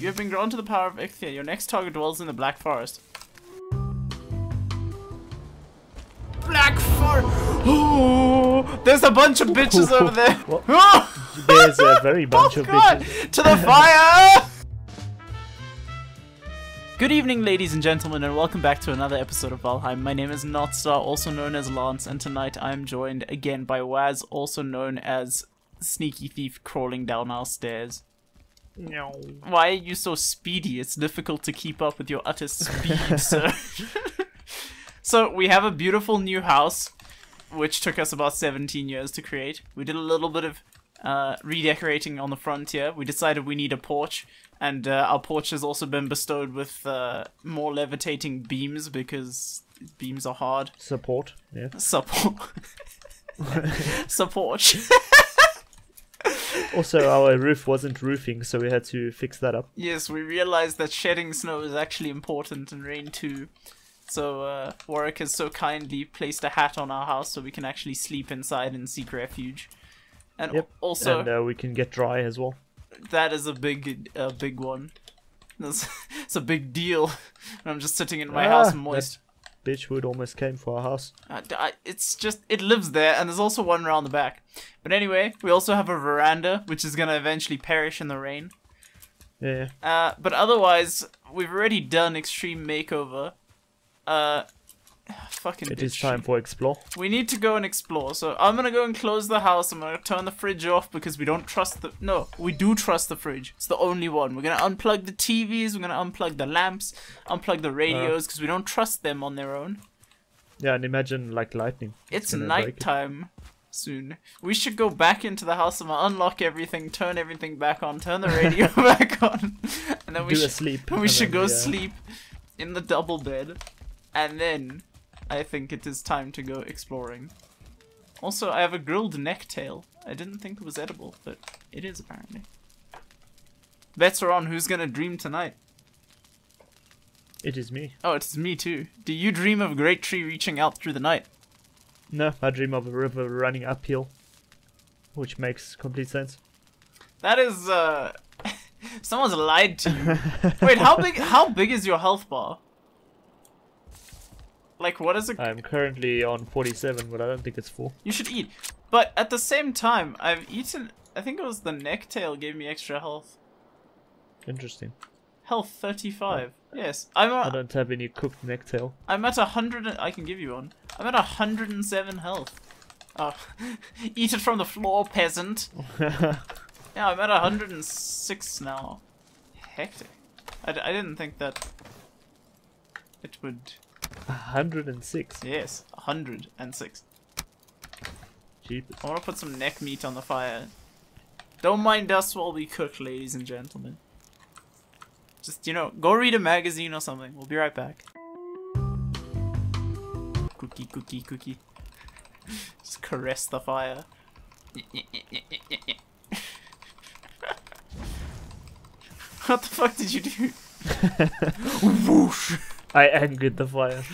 You have been grown to the power of Eikthyr. Your next target dwells in the Black Forest. Black Forest! Oh, there's a bunch of bitches over there! Oh, There's a very oh, bunch oh of God! bitches. To the fire! Good evening, ladies and gentlemen, and welcome back to another episode of Valheim. My name is NotStar, also known as Lance, and tonight I am joined again by Wazz, also known as Sneaky Thief crawling down our stairs. No. Why are you so speedy? It's difficult to keep up with your utter speed, sir. so, we have a beautiful new house, which took us about 17 years to create. We did a little bit of uh, redecorating on the front here. We decided we need a porch, and uh, our porch has also been bestowed with uh, more levitating beams because beams are hard. Support. Yeah. Support. Support. Also, our roof wasn't roofing, so we had to fix that up. Yes, we realized that shedding snow is actually important in rain too. So uh, Warwick has so kindly placed a hat on our house so we can actually sleep inside and seek refuge. And Yep. also, and uh, we can get dry as well. that is a big, a big one. That's, it's a big deal. And I'm just sitting in my Ah, house moist. Bitchwood almost came for our house. Uh, it's just it lives there, and there's also one around the back. But anyway, we also have a veranda, which is gonna eventually perish in the rain. Yeah. Uh, but otherwise, we've already done extreme makeover. Uh, fucking. It is bitch. time for explore. We need to go and explore. So I'm gonna go and close the house. I'm gonna turn the fridge off because we don't trust the. No, we do trust the fridge. It's the only one. We're gonna unplug the TVs. We're gonna unplug the lamps. Unplug the radios because we don't trust them on their own. Yeah, and imagine like lightning. It's gonna it. nighttime soon. We should go back into the house and unlock everything, turn everything back on, turn the radio back on, and then we Do should sleep. we should then go we, uh, sleep in the double bed, and then I think it is time to go exploring. Also, I have a grilled neck tail. I didn't think it was edible, but it is apparently. Bets are on who's gonna dream tonight. It is me. Oh, it's me too. Do you dream of a great tree reaching out through the night? No, I dream of a river running uphill, which makes complete sense. That is uh someone's lied to you. Wait, how big how big is your health bar? Like what is it? I'm currently on 47, but I don't think it's full. You should eat. But at the same time, I've eaten I think it was the neck tail gave me extra health. Interesting. Health 35. Yes. I'm I a, don't have any cooked neck tail. I'm at a 100 and- I can give you one. I'm at a 107 health. Oh. eat it from the floor, peasant. Yeah, I'm at 106 now. Hectic. I, d- I didn't think that it would 106. Yes, 106. Cheap. I want to put some neck meat on the fire. Don't mind us while we cook, ladies and gentlemen. Just, you know, go read a magazine or something. We'll be right back. Cookie, cookie, cookie. Just caress the fire. what the fuck did you do? Whoosh! I angered the fire.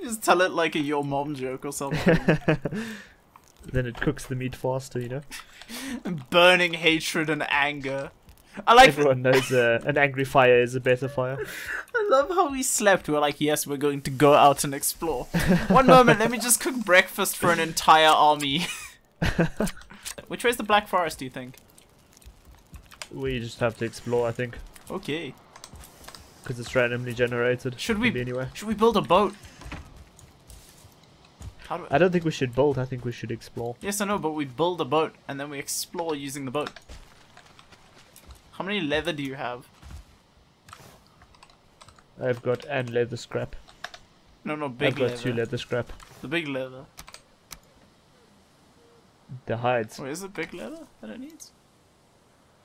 Just tell it like a your mom joke or something. then it cooks the meat faster, you know? burning hatred and anger. I like. Everyone knows uh, an angry fire is a better fire. I love how we slept. We are like, yes, we're going to go out and explore. One moment, let me just cook breakfast for an entire army. Which way is the Black Forest? Do you think? We just have to explore, I think. Okay. Because it's randomly generated. Should we- be anywhere. Should we build a boat? How do? I don't think we should build, I think we should explore. Yes, I know, but we build a boat and then we explore using the boat. How many leather do you have? I've got and leather scrap. No, no, big I've got leather. two leather scrap. The big leather. The hides. Wait, is it big leather that it needs?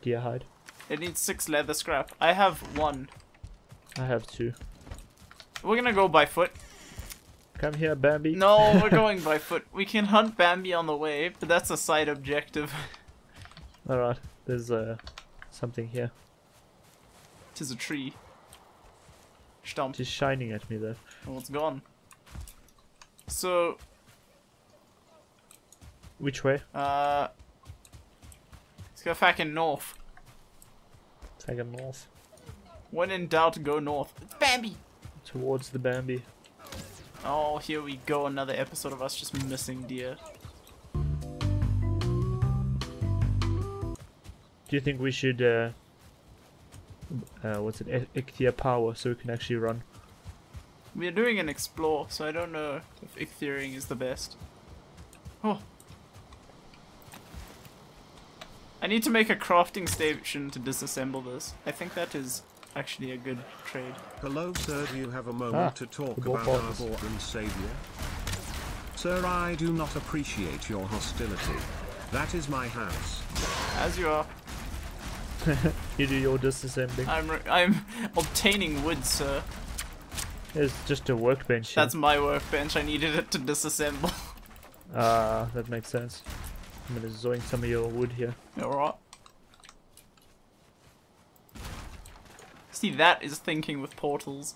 Deer hide. It needs six leather scrap. I have one. I have two. We're gonna go by foot. Come here, Bambi. No, we're going by foot. We can hunt Bambi on the way, but that's a side objective. Alright, there's uh, something here. Tis a tree. Stump. Just shining at me though. Oh, it's gone. So, Which way? uh, let's go fucking north. Take him north. When in doubt, go north. It's Bambi! Towards the Bambi. Oh, here we go, another episode of us just missing deer. Do you think we should, uh, uh, what's it, I- power so we can actually run? We are doing an explore, so I don't know if ichthering is the best. Oh. I need to make a crafting station to disassemble this. I think that is actually a good trade. Hello, sir. Do you have a moment Ah, to talk the about our Lord and Savior? Sir, I do not appreciate your hostility. That is my house. As you are. You do your disassembling. I'm re- I'm obtaining wood, sir. It's just a workbench. here. That's my workbench. I needed it to disassemble. Ah, that makes sense. I'm gonna zoink some of your wood here. Alright. See, that is thinking with portals.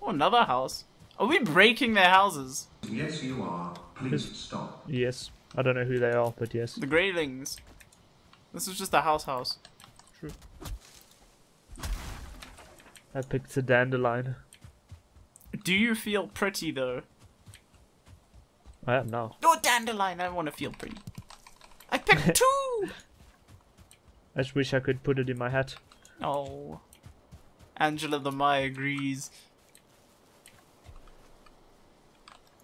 Oh, another house. Are we breaking their houses? Yes, you are. Please stop. Yes. I don't know who they are, but yes. The Greylings. This is just a house house. True. I picked the dandelion. Do you feel pretty though? I am now. Oh, dandelion, I want to feel pretty. I picked two! I just wish I could put it in my hat. Oh. Angela the Mai agrees.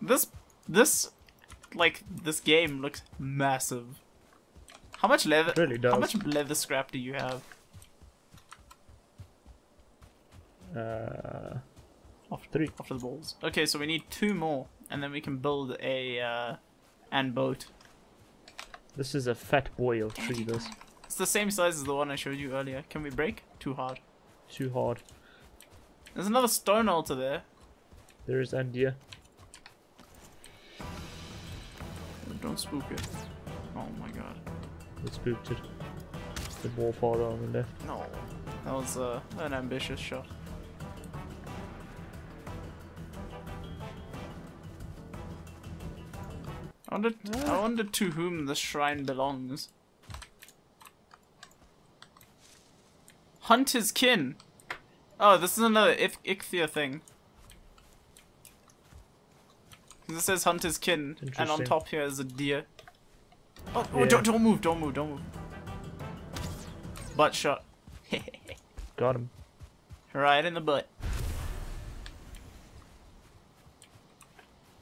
This, this, like, this game looks massive. How much leather, It really does. how much leather scrap do you have? Uh, Off, Three. After the balls. Okay, so we need two more, and then we can build a, uh, and boat. this is a fat boy of tree. This It's the same size as the one I showed you earlier. Can we break? Too hard. too hard. There's another stone altar there. There is Andia. Don't spook it. Oh my god. It spooked it. The wall father on the left. No. That was uh, an ambitious shot. I wonder, I wonder to whom the shrine belongs. Hunt his kin. Oh, this is another if Eikthyr thing. It says hunt his kin, and on top here is a deer. Oh, oh Yeah. don't, don't move, don't move, don't move. Butt shot. Got him. right in the butt.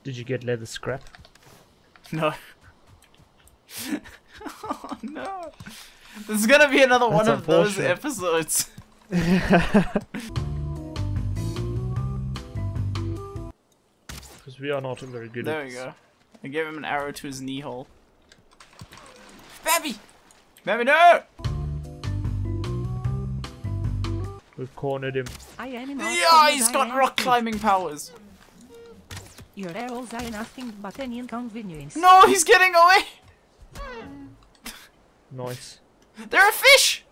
Did you get leather scrap? No. oh no. This is gonna be another one That's of those episodes. Because we are not very good There at we go. I gave him an arrow to his knee hole. Babby! Babby, no! We've cornered him. I am in Yeah, he's got am rock climbing powers. Your arrows are nothing but an inconvenience. No, he's getting away! Nice. They're a fish!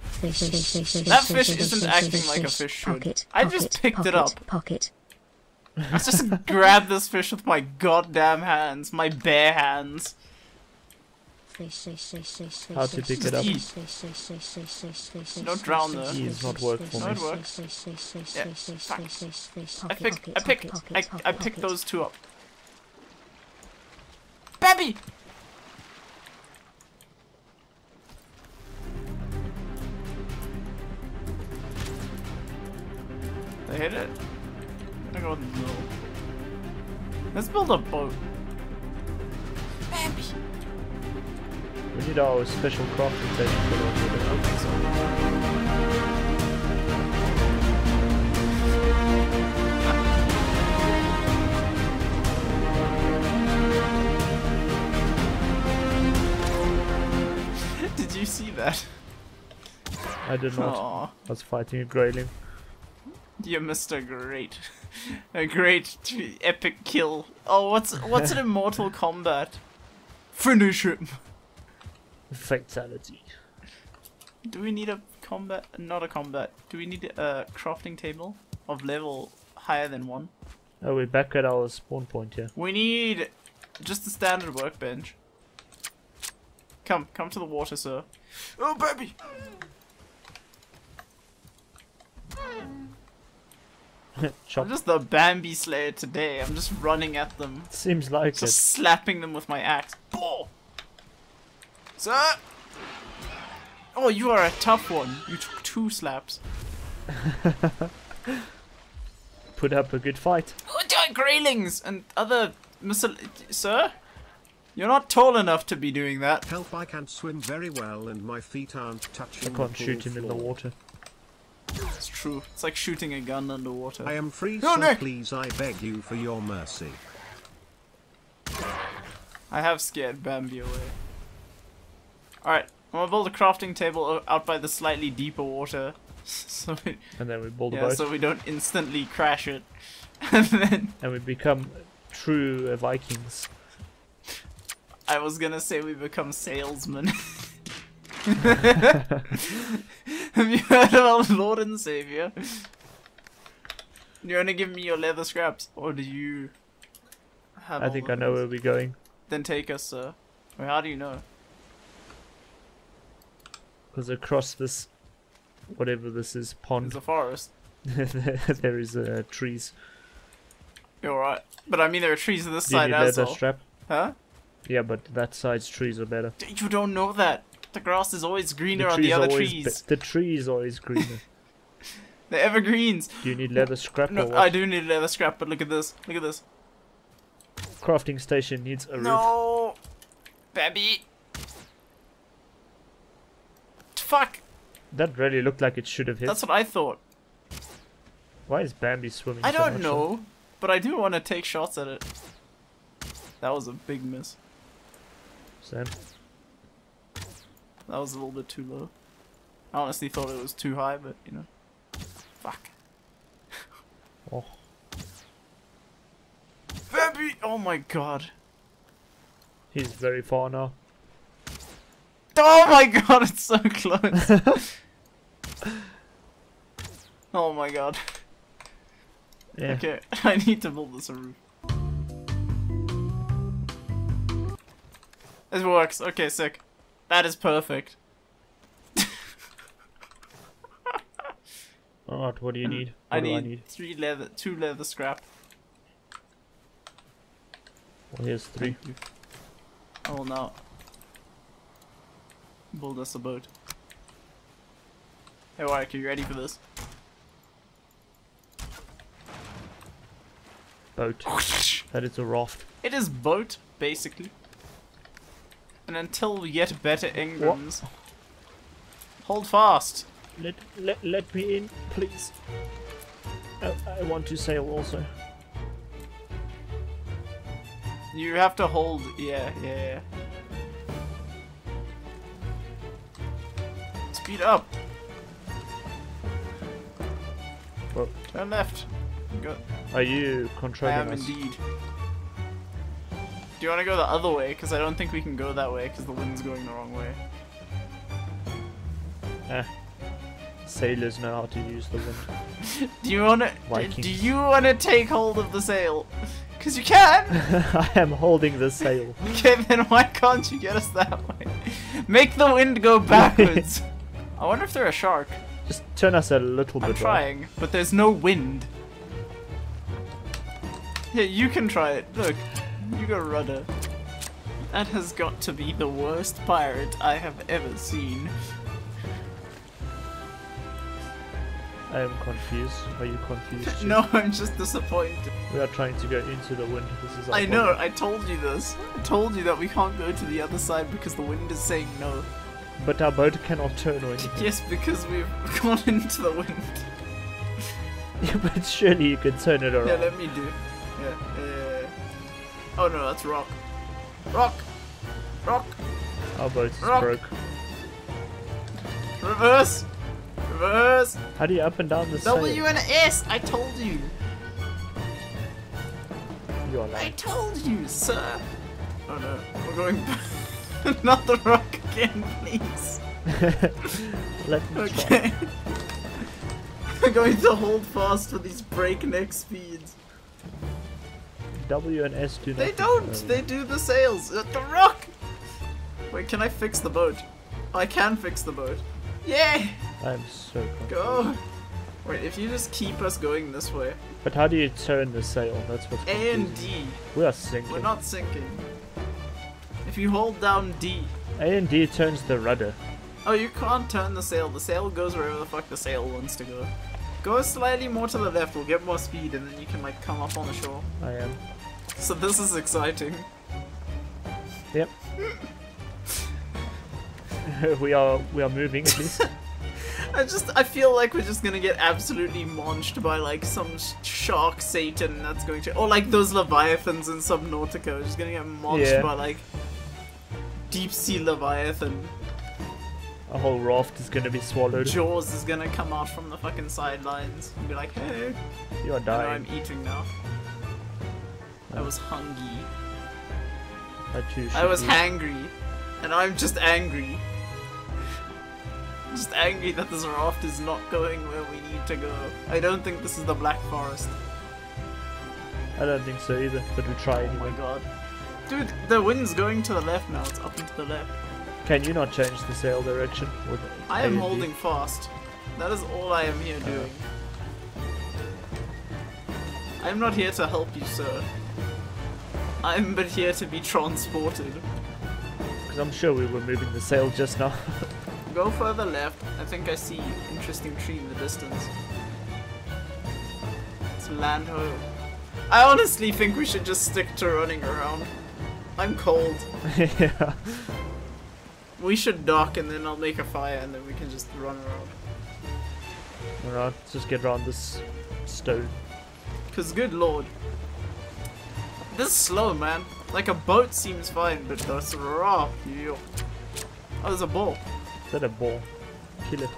Fish, fish, fish, fish, That fish, fish isn't acting like a fish. fish should. Pocket, I just pocket, picked it up. Pocket. Let's just grab this fish with my goddamn hands, my bare hands. How to fish, pick it up. Don't drown fish, though. fish, He does not work for me. fish, No, it works. Yeah, I pick, I pick, I, I picked pocket. those two up. Babby! They hit it. I'm gonna go with the middle. Let's build a boat. Babby! We need our special crafting station for I don't think so. Did you see that? I did not. Aw, I was fighting a grayling. You missed a great, a great, epic kill. Oh, what's what's an immortal combat? Finish him. Fatality. Do we need a combat? Not a combat. Do we need a crafting table of level higher than one? Oh, we're back at our spawn point here. We need just a standard workbench. Come, come to the water, sir. Oh, baby! I'm just the Bambi Slayer today. I'm just running at them. Seems like Just it. slapping them with my axe. Boom! Sir! Oh, you are a tough one. You took two slaps. Put up a good fight. Oh, die Greylings and other missile. Sir? You're not tall enough to be doing that. Help I can't swim very well and my feet aren't touching the can't pool shoot him in the water. It's true. It's like shooting a gun underwater. I am free, Oh, so Nick! please I beg you for your mercy. I have scared Bambi away. Alright, I'm gonna build a crafting table out by the slightly deeper water. so we, And then we build a boat. so we don't instantly crash it. And then And we become true uh, Vikings. I was gonna say we become salesmen. Have you heard of our Lord and Savior? You wanna give me your leather scraps, or do you? Have I think I know things? where we're going. Then take us, sir. Or how do you know? Because across this, whatever this is, pond, It's a forest. there is uh, trees. You're right. But I mean, there are trees on this side need as leather well. strap? Huh? Yeah, but that side's trees are better. You don't know that. The grass is always greener the on the other trees. The trees always greener. the evergreens. Do you need leather scrap No? I do need leather scrap, but look at this. Look at this. Crafting station needs a roof. No, Babby. Fuck. That really looked like it should have hit. That's what I thought. Why is Bambi swimming? I don't know, but I do want to take shots at it. That was a big miss. Sam? That was a little bit too low. I honestly thought it was too high, but you know. Fuck. Oh, Babby! Oh my god. he's very far now. Oh my god, it's so close. oh my god. Yeah. Okay, I need to build this a roof. It works. Okay, sick. That is perfect. Alright, what do you need? What I need, I need? three leather, two leather scrap. Well, here's three. I will now build us a boat. Hey, Warwick, are you ready for this? Boat. That is a raft. It is boat, basically. And until yet get better engrams, hold fast. Let, let, let me in, please. I, I want to sail also. You have to hold. Yeah, yeah, yeah. Speed up. Well, Turn left. Go. are you I controlling am us? indeed. Do you want to go the other way? Because I don't think we can go that way because the wind's going the wrong way. Eh. Sailors know how to use the wind. Do you want to? Do you want to take hold of the sail? Because you can. I am holding the sail. Okay, then why can't you get us that way? Make the wind go backwards. I wonder if they're a shark. Just turn us a little I'm bit right. trying, but there's no wind. Yeah, you can try it. Look, you got a rudder. That has got to be the worst pirate I have ever seen. I am confused. Are you confused? too? No, I'm just disappointed. We are trying to go into the wind. This is our I know, problem. I told you this. I told you that we can't go to the other side because the wind is saying no. But our boat cannot turn or anything. Yes, because we've gone into the wind. but surely you can turn it around. Yeah, let me do. Yeah, yeah, yeah, yeah. Oh no, that's rock. Rock! Rock! Our boat is Rock. broke. Reverse! Reverse! How do you up and down the sail? W and S! I told you! You are I told you, sir! Oh no, we're going back. Not the rock again, please. Let me try. Okay. We're going to hold fast for these breakneck speeds. W and S do not. They don't! They do the sails! Uh, the rock! Wait, can I fix the boat? I can fix the boat. Yay! I'm so confused. Go! Wait, if you just keep us going this way. But how do you turn the sail? That's what's A and. D. We are sinking. We're not sinking. If you hold down D. A and D turns the rudder. Oh, you can't turn the sail. The sail goes wherever the fuck the sail wants to go. Go slightly more to the left, we'll get more speed, and then you can, like, come up on the shore. I am. So this is exciting. Yep. we are we are moving at least. I just, I feel like we're just gonna get absolutely munched by, like, some shark satan that's going to... Or, like, those leviathans in Subnautica. We're just gonna get munched Yeah. by, like, deep sea leviathan. A whole raft is gonna be swallowed. Jaws is gonna come out from the fucking sidelines and be like, hey, You are know I'm dying. eating now. I was hungry. I, too I was hangry. And I'm just angry. Just angry that this raft is not going where we need to go. I don't think this is the Black Forest. I don't think so either, but we try Oh my god. Dude, the wind's going to the left now. It's up and to the left. Can you not change the sail direction? I am holding fast. That is all I am here uh. doing. I am not here to help you, sir. I am but here to be transported. Because I'm sure we were moving the sail just now. Go further left. I think I see interesting tree in the distance. It's land ho. I honestly think we should just stick to running around. I'm cold. yeah. We should dock and then I'll make a fire and then we can just run around. Alright, let's just get around this stone. Cause good lord. This is slow, man. Like a boat seems fine, but that's raw. Yo. Oh, there's a ball. Is that a ball? Kill it.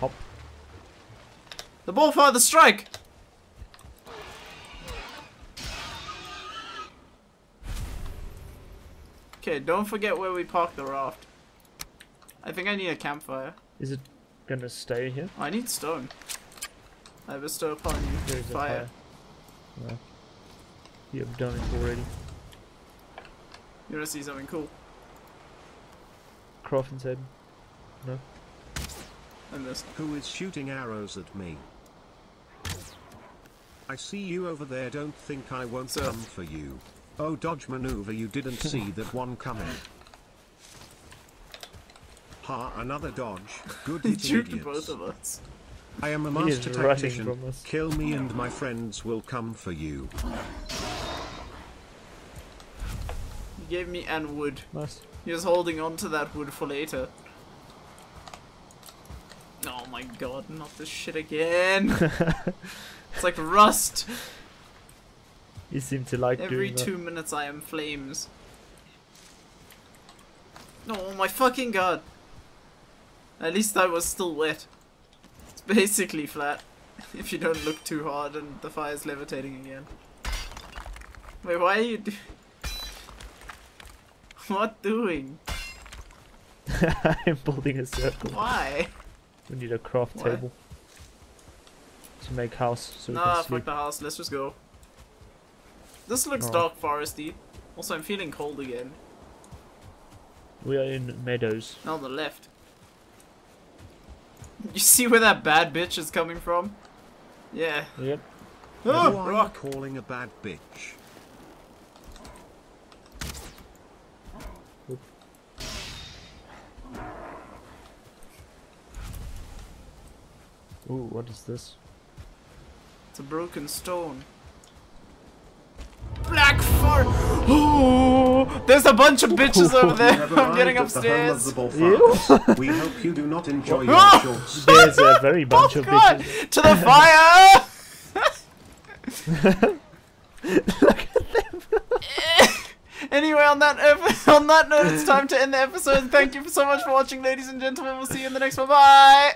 Hop. The ball the strike! Okay, don't forget where we parked the raft. I think I need a campfire. Is it gonna stay here? I need stone. I bestow upon you There's a fire. Fire. No. You have done it already. You wanna see something cool? Crofton's head. I missed. Who is shooting arrows at me? I see you over there, don't think I won't Sir. come for you. Oh dodge maneuver you didn't see that one coming. Ha, another dodge. Good He hitting shoot idiots. both of us. I am a master tactician. Kill me and my friends will come for you. He gave me an wood. Nice. He was holding on to that wood for later. Oh my god, not this shit again. it's like rust. You seem to like Every doing two minutes I am flames. Oh my fucking god. At least I was still wet. Basically flat. If you don't look too hard and the fire's levitating again. Wait, why are you do- What doing? I'm building a circle. Why? We need a craft table. To make house so Nah, fuck sleep. the house. Let's just go. This looks Oh. dark foresty. Also, I'm feeling cold again. We are in meadows. On the left. You see where that bad bitch is coming from? Yeah. Yep. Who Oh, are rock. calling a bad bitch? Ooh, what is this? It's a broken stone. Black fur. Oh, there's a bunch of bitches over there. I'm getting arrived at the home of upstairs. the we hope you do not enjoy your shorts. There's a very oh, bunch oh of god! bitches. To the fire! anyway, on that ep- on that note, it's time to end the episode. Thank you so much for watching, ladies and gentlemen. We'll see you in the next one. Bye.